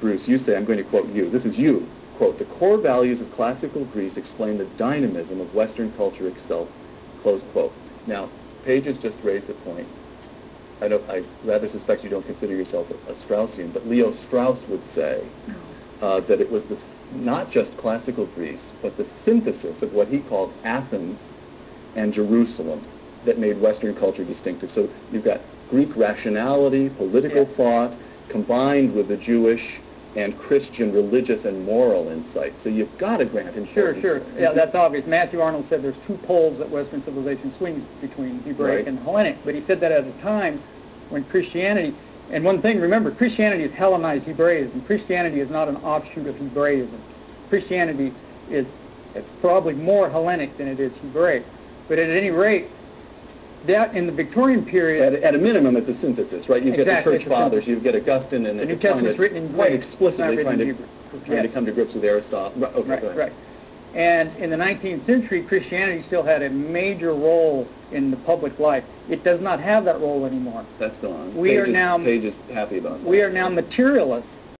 Bruce, you say, I'm going to quote you, this is you, quote, the core values of classical Greece explain the dynamism of Western culture itself, close quote. Now, Page has just raised a point. I, don't, I rather suspect you don't consider yourselves a, a Straussian, but Leo Strauss would say uh, that it was the, not just classical Greece, but the synthesis of what he called Athens and Jerusalem that made Western culture distinctive. So you've got Greek rationality, political thought, combined with the Jewish and Christian religious and moral insight. So you've got to grant Sure, sure. Yeah, that's obvious. Matthew Arnold said there's two poles that Western civilization swings between Hebraic Right. and Hellenic, but he said that at a time when Christianity, and one thing, remember, Christianity is Hellenized Hebraism. Christianity is not an offshoot of Hebraism. Christianity is probably more Hellenic than it is Hebraic. But at any rate, that in the Victorian period, At, at a minimum, it's a synthesis, right? You get Exactly, the church fathers, you get Augustine, and The New Testament Testament's written quite Greek. Explicitly trying to, trying to come to grips with Aristotle. Right, okay, Right, right. And in the 19th century, Christianity still had a major role in the public life. It does not have that role anymore. That's gone. We Page are is- now- Page is happy about that. We are now materialists